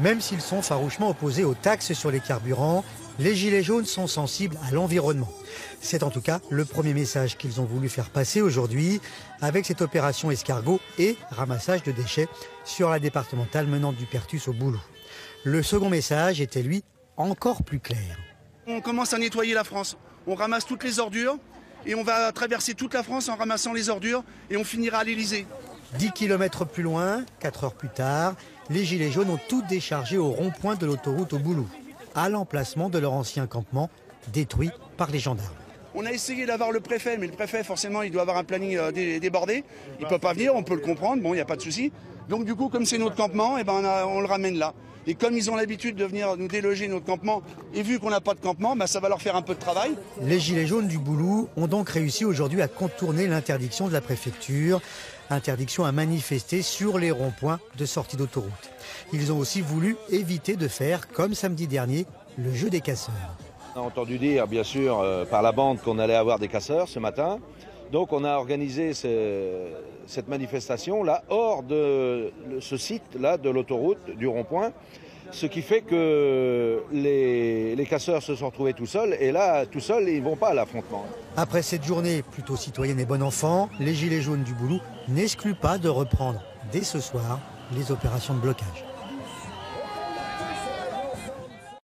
Même s'ils sont farouchement opposés aux taxes sur les carburants, les Gilets jaunes sont sensibles à l'environnement. C'est en tout cas le premier message qu'ils ont voulu faire passer aujourd'hui avec cette opération escargot et ramassage de déchets sur la départementale menant du Pertus au Boulot. Le second message était lui encore plus clair. On commence à nettoyer la France. On ramasse toutes les ordures et on va traverser toute la France en ramassant les ordures et on finira à l'Elysée. 10 km plus loin, 4 heures plus tard, les Gilets jaunes ont tout déchargé au rond-point de l'autoroute au Boulou, à l'emplacement de leur ancien campement, détruit par les gendarmes. On a essayé d'avoir le préfet, mais le préfet, forcément, il doit avoir un planning euh, débordé. Il ne peut pas venir, on peut le comprendre, bon, il n'y a pas de souci. Donc, du coup, comme c'est notre campement, eh ben, on, on le ramène là. Et comme ils ont l'habitude de venir nous déloger notre campement, et vu qu'on n'a pas de campement, bah, ça va leur faire un peu de travail. Les Gilets jaunes du Boulou ont donc réussi aujourd'hui à contourner l'interdiction de la préfecture, interdiction à manifester sur les ronds-points de sortie d'autoroute. Ils ont aussi voulu éviter de faire, comme samedi dernier, le jeu des casseurs. On a entendu dire, bien sûr, euh, par la bande qu'on allait avoir des casseurs ce matin. Donc on a organisé ce, cette manifestation-là hors de ce site-là de l'autoroute, du rond-point. Ce qui fait que les, les, casseurs se sont retrouvés tout seuls et là, tout seuls, ils ne vont pas à l'affrontement. Après cette journée plutôt citoyenne et bon enfant, les Gilets jaunes du Boulou n'excluent pas de reprendre dès ce soir les opérations de blocage.